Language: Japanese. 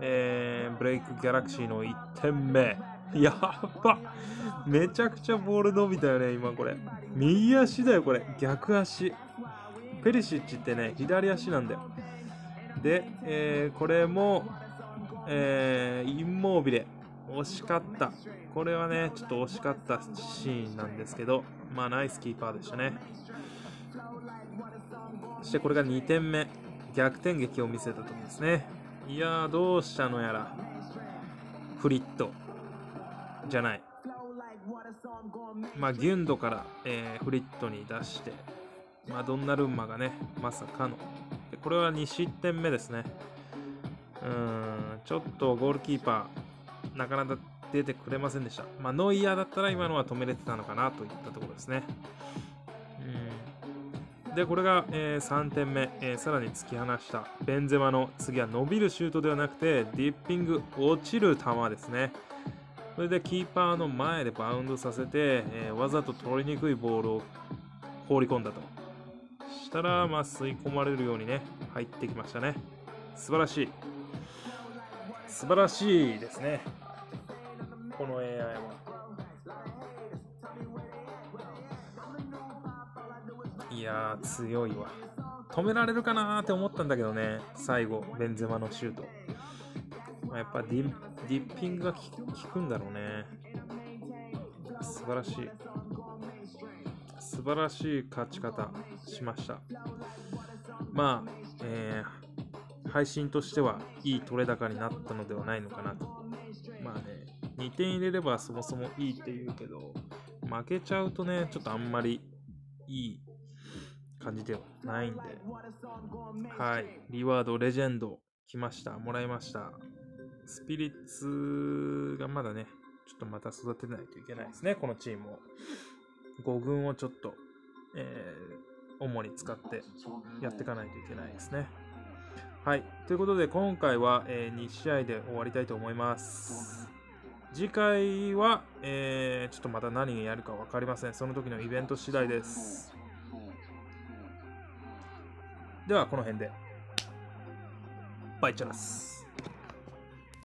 えー、ブレイクギャラクシーの1点目。やばめちゃくちゃボール伸びたよね、今これ。右足だよ、これ。逆足。ペリシッチってね、左足なんだよ。で、えー、これも、えー、インモービレ。惜しかった。これはね、ちょっと惜しかったシーンなんですけど、まあ、ナイスキーパーでしたね。そしてこれが2点目。逆転劇を見せたところですね。いやー、どうしたのやら。フリット。じゃない。まあ、ギュンドから、えー、フリットに出して、まあ、ドンナルンマがね、まさかの。でこれは2失点目ですね。うん、ちょっとゴールキーパー、なかなか出てくれませんでした。まあ、ノイヤーだったら今のは止めれてたのかなといったところですね。うん、で、これが、えー、3点目、えー、さらに突き放したベンゼマの次は伸びるシュートではなくて、ディッピング、落ちる球ですね。それでキーパーの前でバウンドさせて、えー、わざと取りにくいボールを放り込んだと。したら、まあ、吸い込まれるようにね、入ってきましたね。素晴らしい。素晴らしいですね。この AI は。いやー、強いわ。止められるかなーって思ったんだけどね、最後、ベンゼマのシュート。まあ、やっぱディディッピングが効くんだろうね。素晴らしい。素晴らしい勝ち方しました。まあ、えー、配信としてはいい取れ高になったのではないのかなと。まあね、2点入れればそもそもいいって言うけど、負けちゃうとね、ちょっとあんまりいい感じではないんで、はい、リワード、レジェンド、来ました。もらいました。スピリッツがまだね、ちょっとまた育てないといけないですね、このチームを。5軍をちょっと、えー、主に使ってやっていかないといけないですね。はい。ということで、今回は、えー、2試合で終わりたいと思います。次回は、えー、ちょっとまた何がやるか分かりません。その時のイベント次第です。では、この辺で。バイチャラス。